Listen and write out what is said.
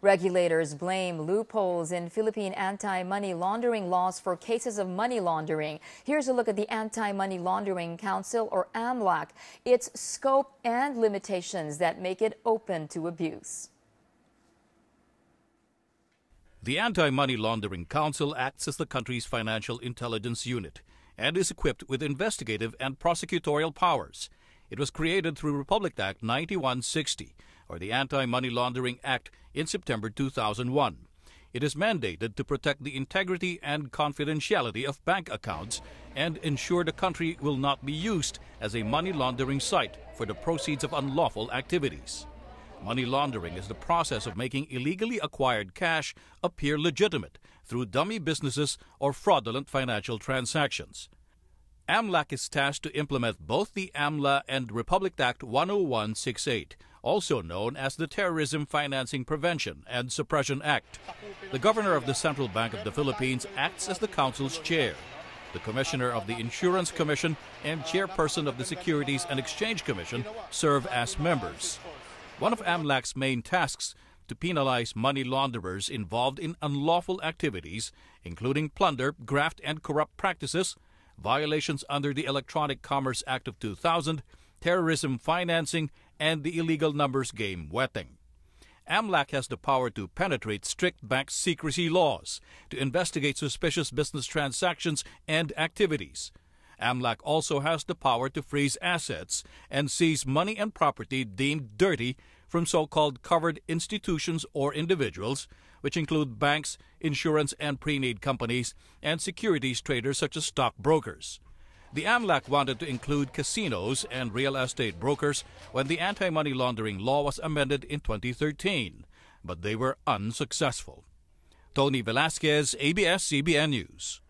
Regulators blame loopholes in Philippine anti-money laundering laws for cases of money laundering. Here's a look at the Anti-Money Laundering Council, or AMLC, its scope and limitations that make it open to abuse. The Anti-Money Laundering Council acts as the country's financial intelligence unit and is equipped with investigative and prosecutorial powers. It was created through Republic Act 9160, or the Anti-Money Laundering Act, in September 2001. It is mandated to protect the integrity and confidentiality of bank accounts and ensure the country will not be used as a money laundering site for the proceeds of unlawful activities. Money laundering is the process of making illegally acquired cash appear legitimate through dummy businesses or fraudulent financial transactions. AMLC is tasked to implement both the AMLA and Republic Act 10168, also known as the Terrorism Financing Prevention and Suppression Act. The governor of the Central Bank of the Philippines acts as the council's chair. The commissioner of the Insurance Commission and chairperson of the Securities and Exchange Commission serve as members. One of AMLC's main tasks to penalize money launderers involved in unlawful activities, including plunder, graft, and corrupt practices, violations under the Electronic Commerce Act of 2000, terrorism financing, and the illegal numbers game jueteng. AMLC has the power to penetrate strict bank secrecy laws, to investigate suspicious business transactions and activities, AMLC also has the power to freeze assets and seize money and property deemed dirty from so called covered institutions or individuals, which include banks, insurance and pre-need companies, and securities traders such as stockbrokers. The AMLC wanted to include casinos and real estate brokers when the anti money laundering law was amended in 2013, but they were unsuccessful. Tony Velasquez, ABS CBN News.